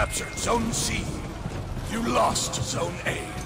captured Zone C. You lost Zone A.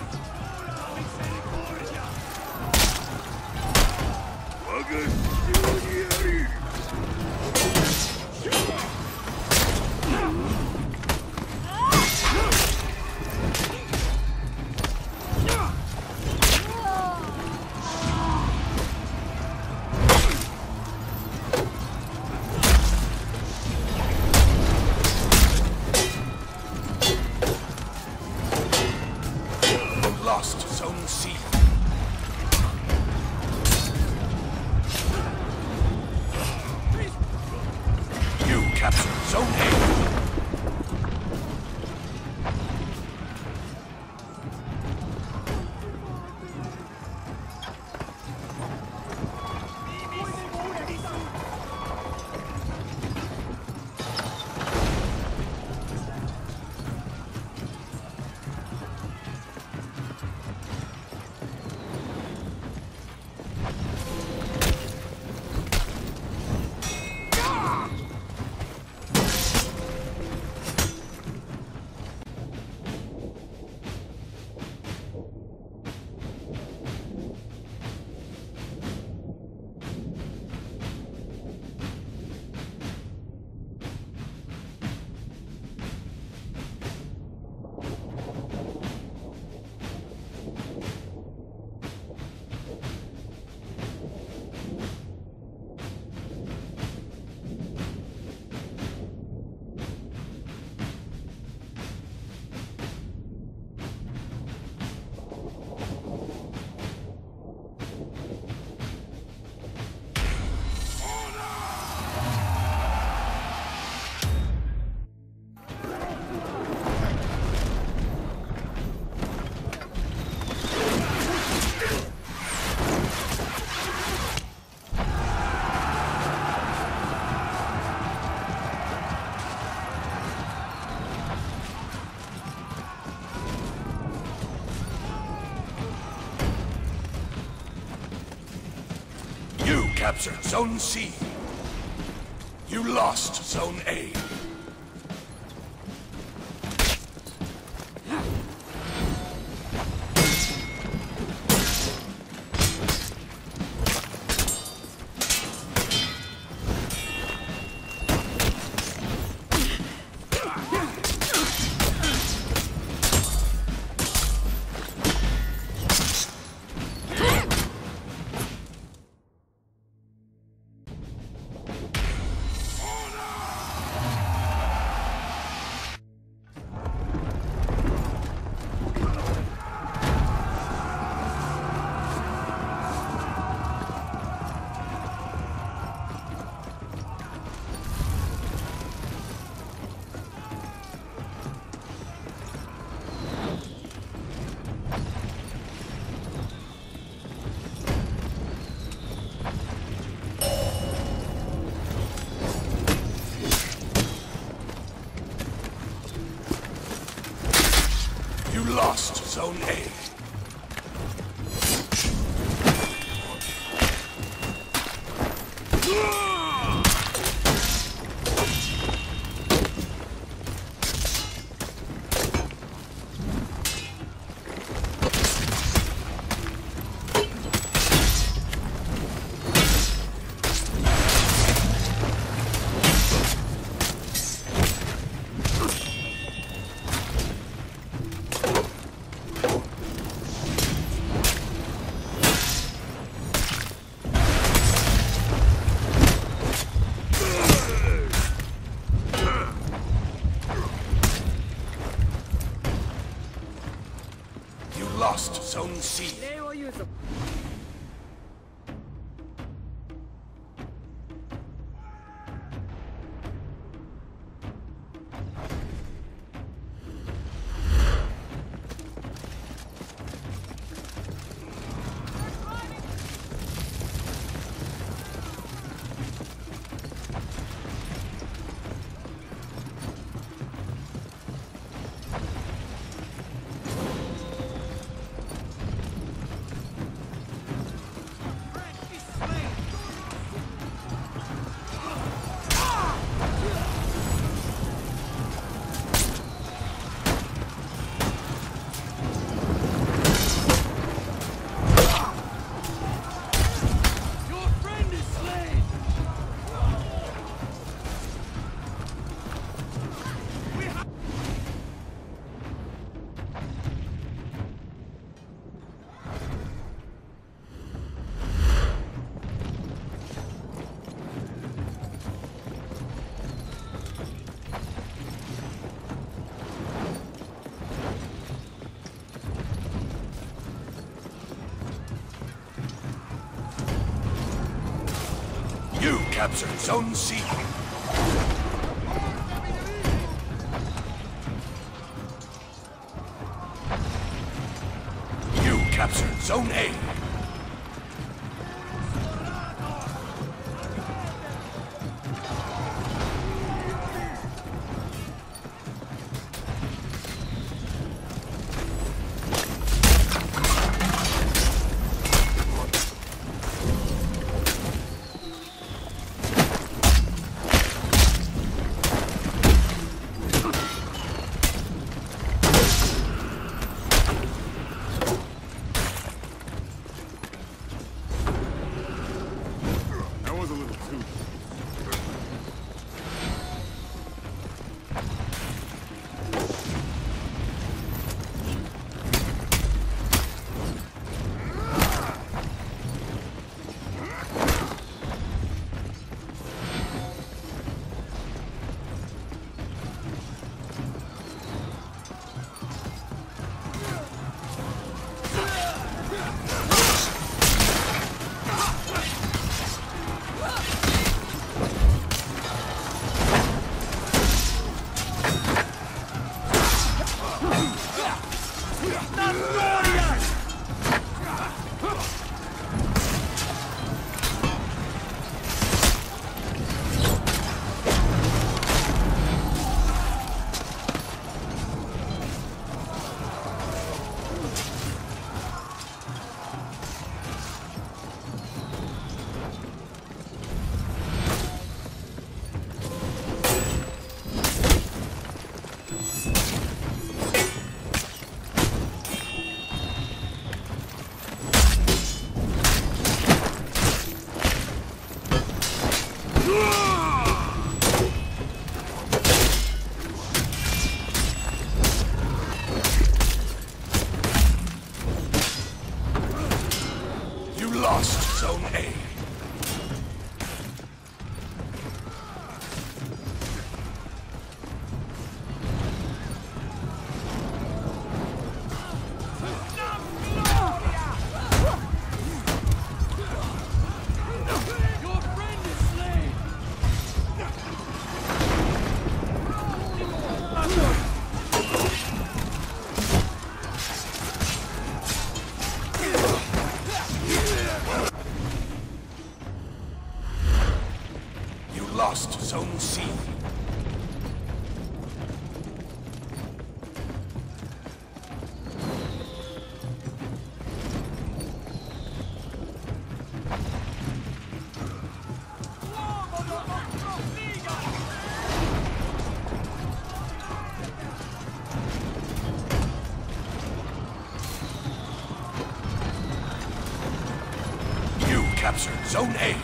Zone C. You lost Zone A. Zone C. captured Zone C. You captured Zone A. Zone A.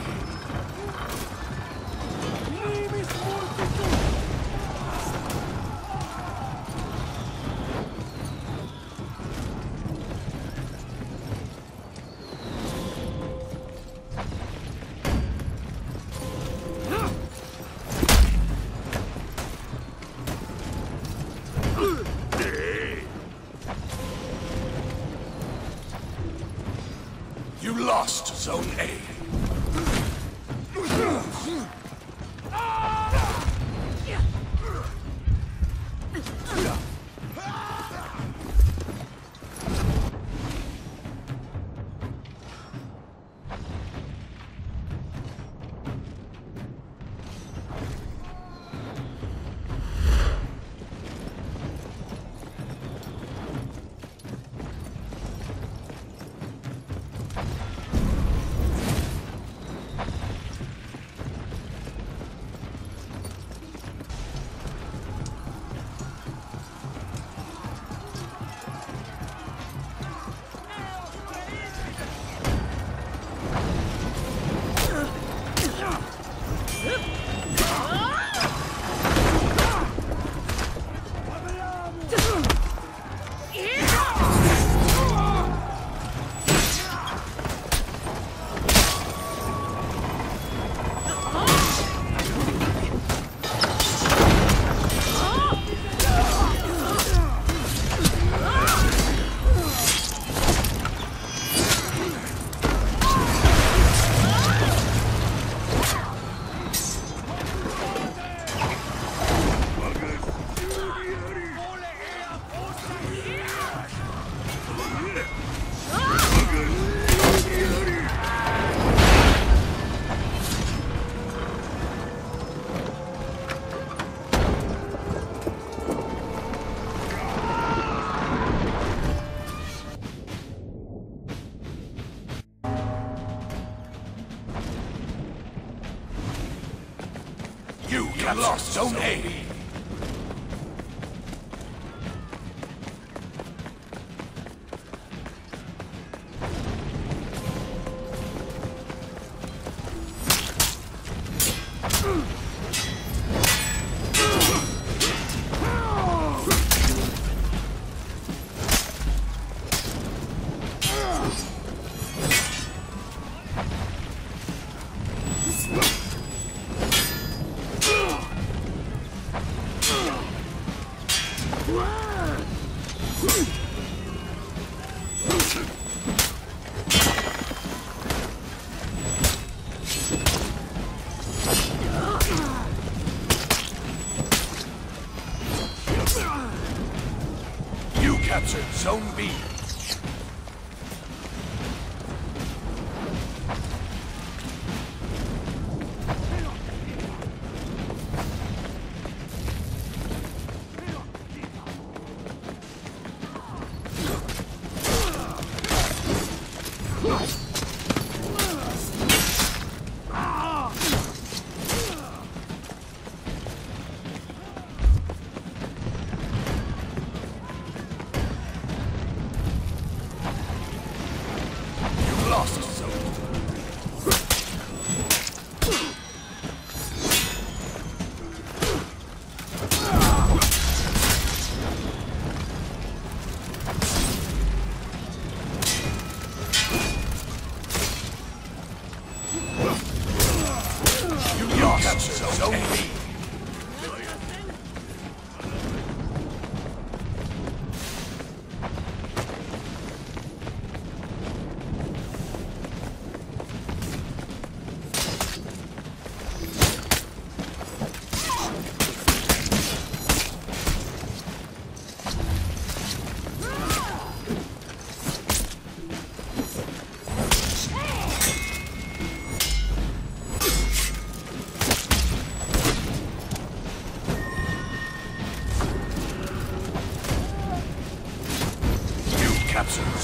You lost Zone A. captured lost Zone A. Zone B.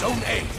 Zone A.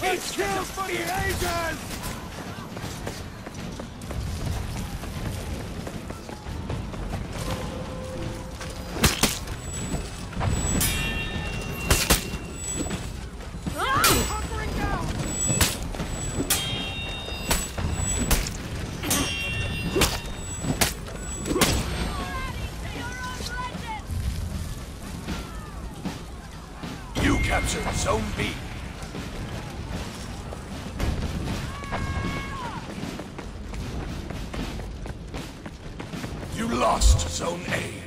It's kills for the agents! You lost Zone A.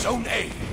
Zone A.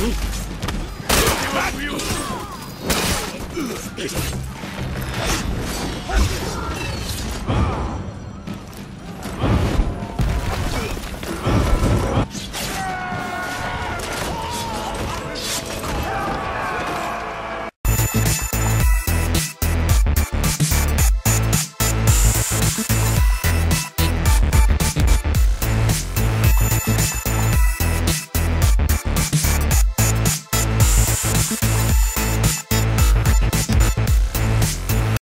Back!